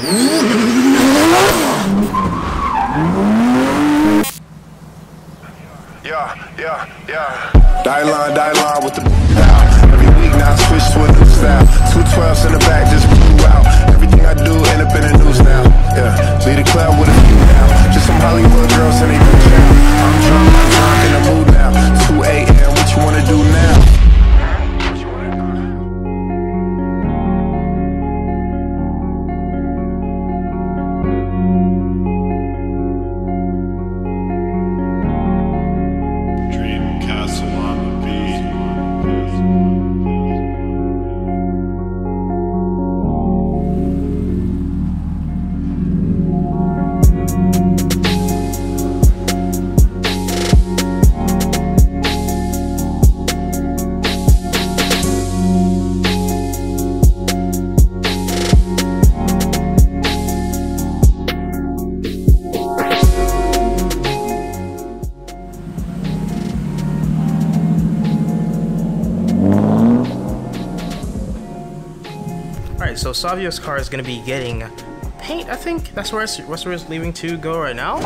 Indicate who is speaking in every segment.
Speaker 1: Yeah, yeah, yeah. Die line, with the out. Every week now I switch to a new style. Two twelves in the back just blew out. Everything I do end up in the news now. Yeah, club with a few now. Just some Hollywood girls and they reach out. I'm drunk, I'm drunk
Speaker 2: Alright, so Savio's car is gonna be getting paint, I think. That's where it's, that's where it's leaving to go right now.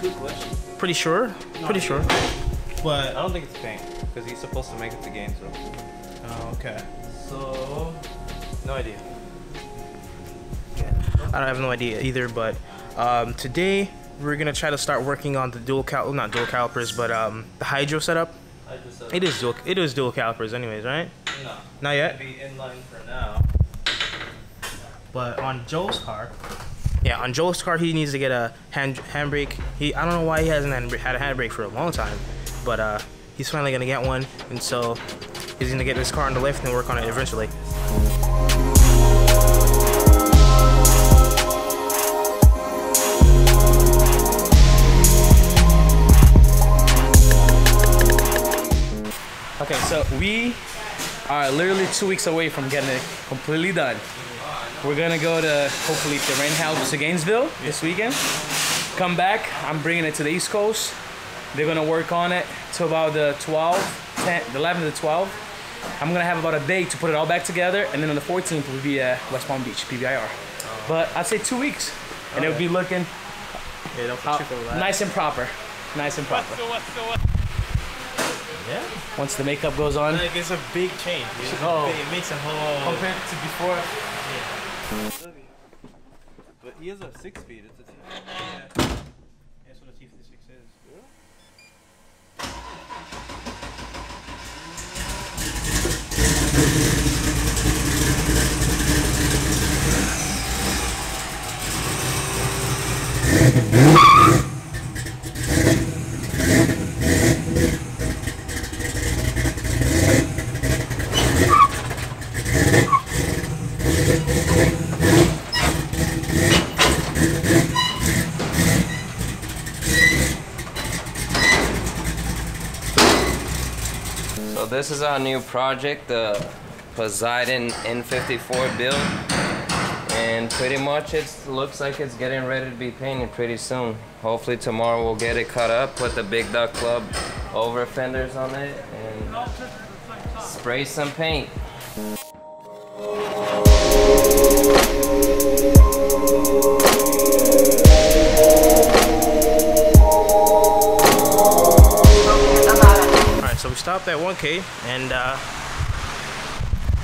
Speaker 3: Good question.
Speaker 2: Pretty sure. Pretty sure. But I
Speaker 3: don't think it's paint because he's supposed to make it to Gainesville.
Speaker 2: oh, okay.
Speaker 3: So, no idea.
Speaker 2: I don't have no idea either, but um, today we're gonna try to start working on the dual cal not dual calipers, but um, the hydro setup.
Speaker 3: I just said
Speaker 2: It is dual it is dual calipers anyways, right?
Speaker 3: no.
Speaker 2: Not yet.
Speaker 3: Be in line for now.
Speaker 2: But on Joe's car, yeah, on Joe's car he needs to get a hand handbrake. He I don't know why he hasn't had had a handbrake for a long time, but uh, he's finally gonna get one, and so he's gonna get this car on the lift and work on it eventually. Okay, so we are literally two weeks away from getting it completely done. We're gonna go to hopefully the rain house to Gainesville this weekend. Come back, I'm bringing it to the East Coast. They're gonna work on it till about the 12, 10, the 11 to 12. I'm gonna have about a day to put it all back together, and then on the 14th we'll be at West Palm Beach, PBIR. But I'd say two weeks, and it'll be looking
Speaker 3: Yeah, don't
Speaker 2: uh, nice and proper, nice and proper.
Speaker 3: Yeah.
Speaker 2: Once the makeup goes on,
Speaker 3: Like it's a big change. It,
Speaker 2: Oh.
Speaker 3: it makes a whole.
Speaker 2: compared to before.
Speaker 3: But he has a six speed. It's a
Speaker 2: That's what a T56 is.
Speaker 4: So this is our new project, the Poseidon N54 build. And pretty much it looks like it's getting ready to be painted pretty soon. Hopefully tomorrow we'll get it cut up, put the Big Duck Club over fenders on it, and spray some paint.
Speaker 2: Stopped at 1K and uh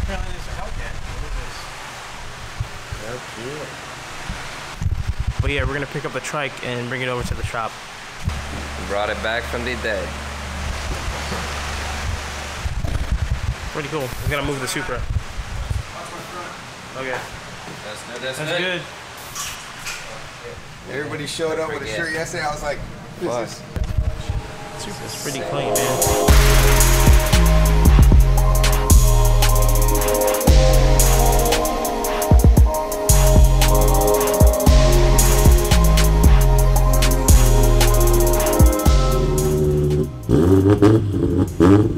Speaker 2: apparently there's a Hellcat. What is this? But yeah, we're gonna pick up the trike and bring it over to the shop.
Speaker 4: Brought it back from the dead.
Speaker 2: Pretty cool. We gotta move the Supra. Okay.
Speaker 4: That's,
Speaker 2: That's good.
Speaker 5: Everybody showed up with a shirt yesterday. I was like, this is
Speaker 2: it's, pretty clean, man. Mm-hmm.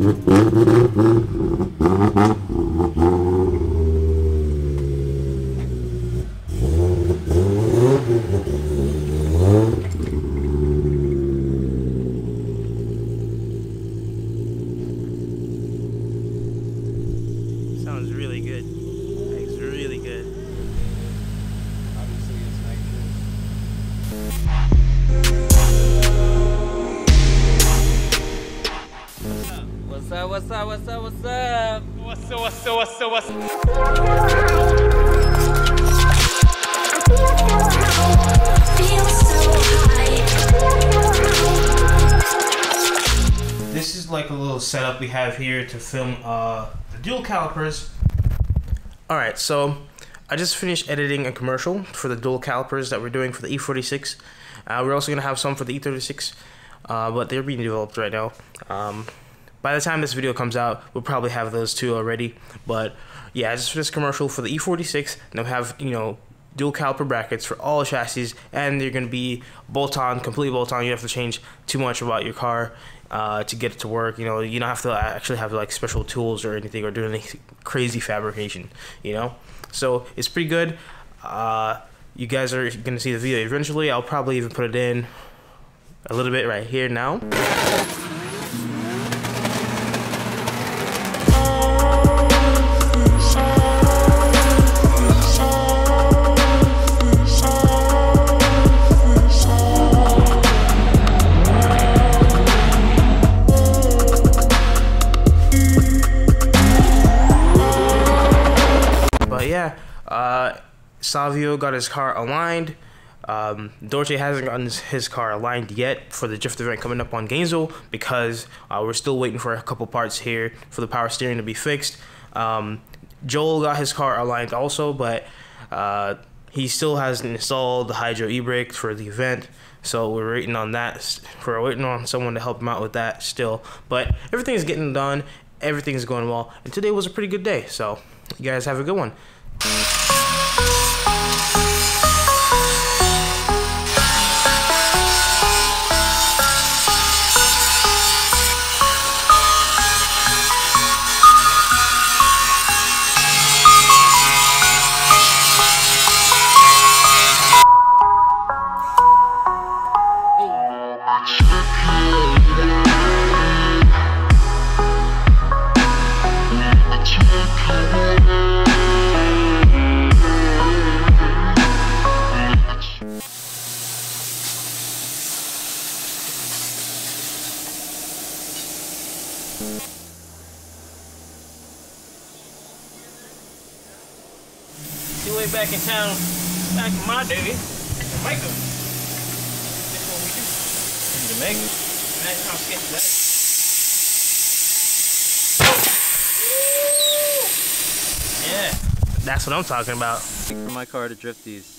Speaker 4: what's up, what's up, what's up?
Speaker 2: What's up, what's up, what's up, what's up? This is like a little setup we have here to film uh, the dual calipers. Alright, so I just finished editing a commercial for the dual calipers that we're doing for the E46. Uh, we're also going to have some for the E36, uh, but they're being developed right now. Um, by the time this video comes out, we'll probably have those two already. But yeah, I for this commercial for the E46. they'll have, you know, dual caliper brackets for all chassis, and they're going to be bolt on, completely bolt on. You don't have to change too much about your car uh, to get it to work. You know, you don't have to actually have like special tools or anything or do any crazy fabrication. You know, so it's pretty good. Uh, you guys are going to see the video eventually. I'll probably even put it in a little bit right here now. Savio got his car aligned. Um, Dorche hasn't gotten his, his car aligned yet for the drift event coming up on Gainesville because uh, we're still waiting for a couple parts here for the power steering to be fixed. Um, Joel got his car aligned also, but uh, he still hasn't installed the Hydro e-brake for the event. So we're waiting on that. We're waiting on someone to help him out with that still. But everything's getting done. Everything's going well. And today was a pretty good day. So you guys have a good one. See way back in town, back in my day, Jamaica. That's what we do. In Jamaica. Imagine how sketchy that is. Yeah, that's what I'm talking about.
Speaker 3: For my car to drift these.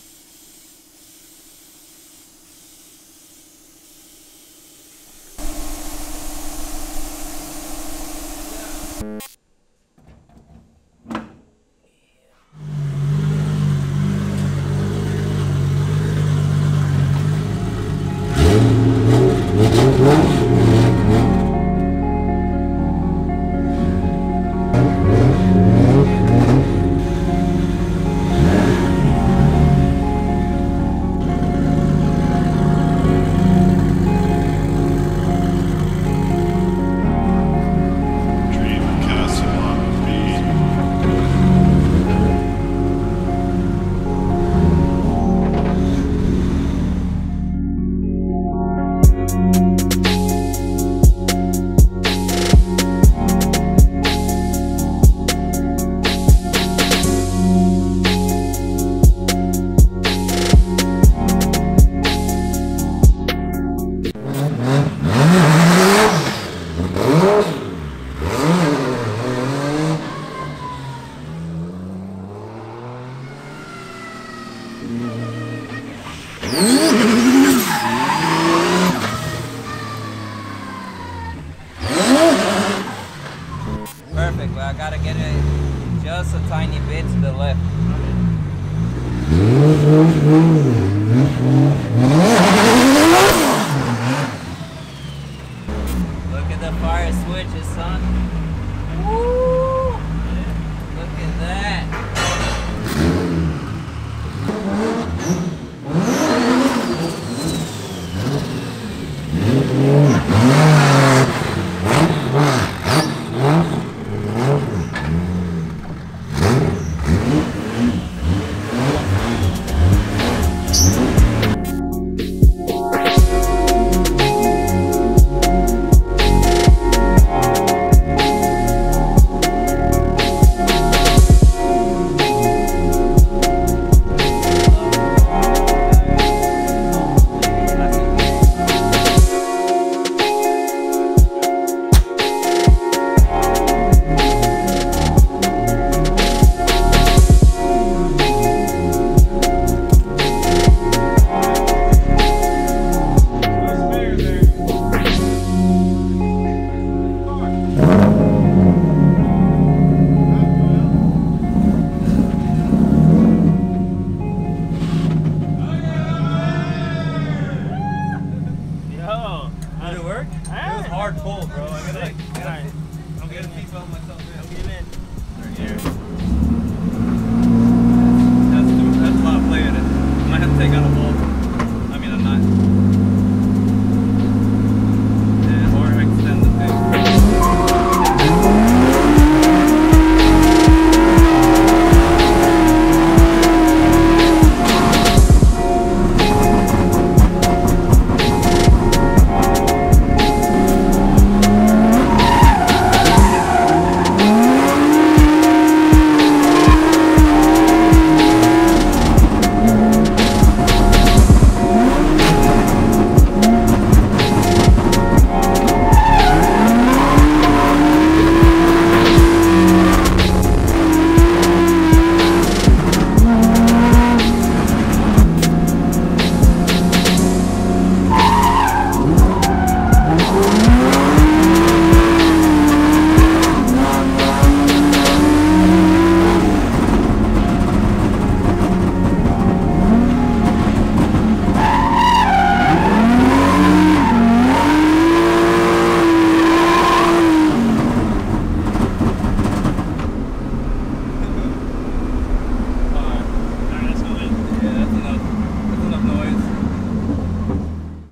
Speaker 4: Perfect, but I gotta get it just a tiny bit to the left.
Speaker 6: Look at the fire switches, son. Woo! Look at that.